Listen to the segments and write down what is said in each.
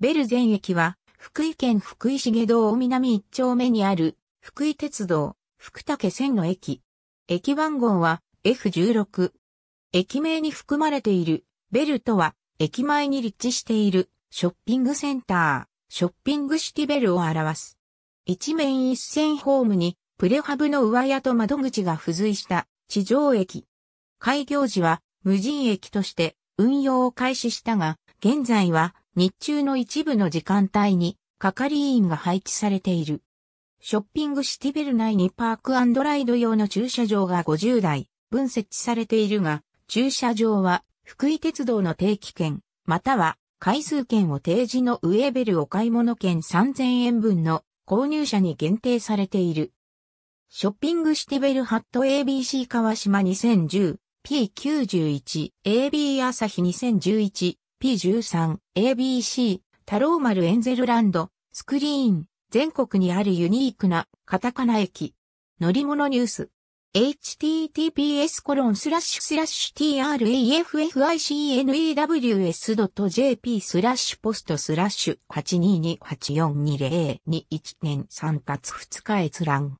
ベル全駅は、福井県福井重道南一丁目にある、福井鉄道、福武線の駅。駅番号は F16。駅名に含まれている、ベルとは、駅前に立地している、ショッピングセンター、ショッピングシティベルを表す。一面一線ホームに、プレハブの上屋と窓口が付随した地上駅。開業時は無人駅として運用を開始したが、現在は日中の一部の時間帯に係員が配置されている。ショッピングシティベル内にパークライド用の駐車場が50台分設置されているが、駐車場は福井鉄道の定期券、または回数券を提示の上ベルお買い物券3000円分の購入者に限定されている。ショッピングシティベルハット ABC 川島2010 P91 AB 朝日2011 P13 ABC 太郎丸エンゼルランドスクリーン全国にあるユニークなカタカナ駅。乗り物ニュース。https コロンスラッシュスラッシュ trafficnews.jp スラッシュポストスラッシュ822842021年3月2日閲覧。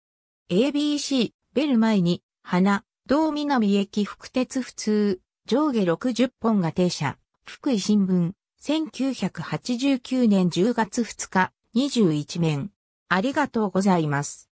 ABC ベル前に花堂南駅福鉄普通上下60本が停車。福井新聞1989年10月2日21面ありがとうございます。